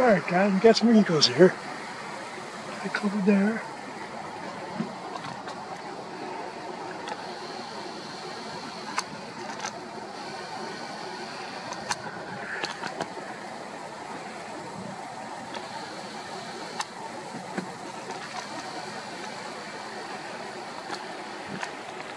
Alright guys, we got some eagles here. I covered there.